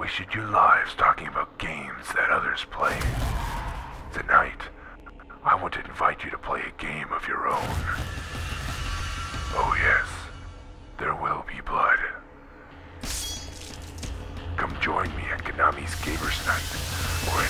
Wasted your lives talking about games that others play. Tonight, I want to invite you to play a game of your own. Oh yes, there will be blood. Come join me at Konami's Gamers Night, or.